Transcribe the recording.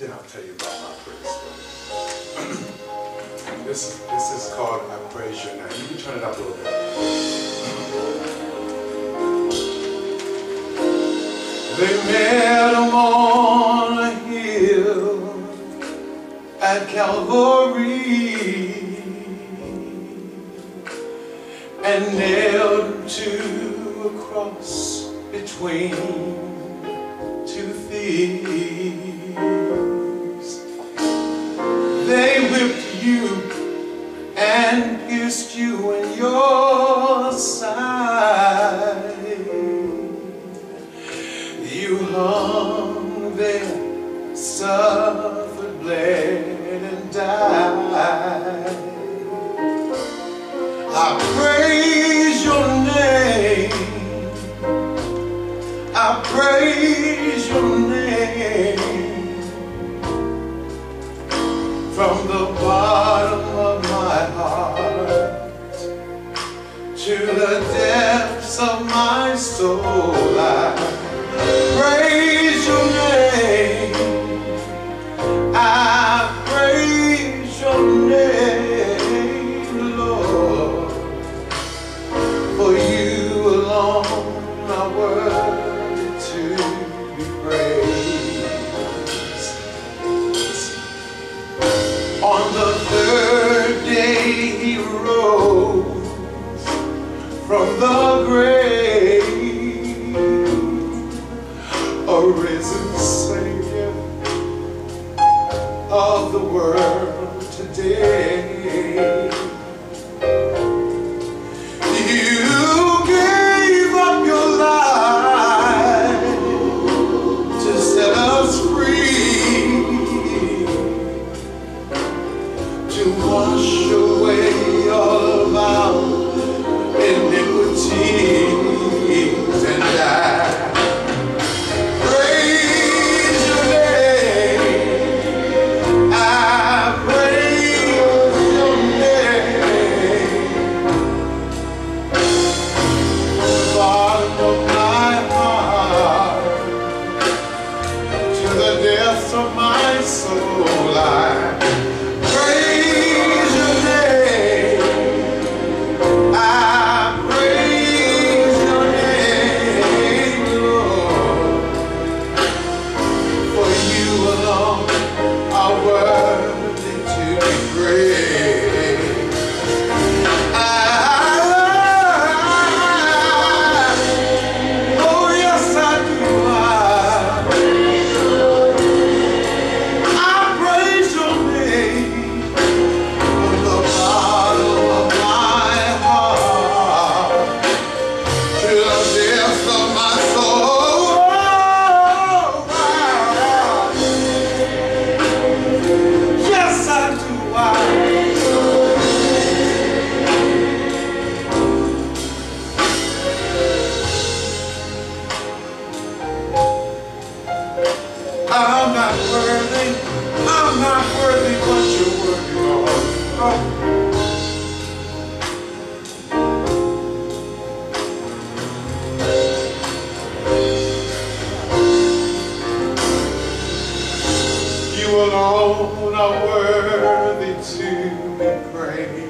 then I'll tell you about my praise this is this is called I Praise Your Name. You can turn it up a little bit. They met him on a hill at Calvary and nailed to a cross between two thieves. Pierced you in your side. You hung there, suffered, bled, and died. I praise your name. I praise to the depths of my soul, world depths of my soul. I I'm not worthy, I'm not worthy, but you're worthy, Lord. Oh. You alone are worthy to be praised.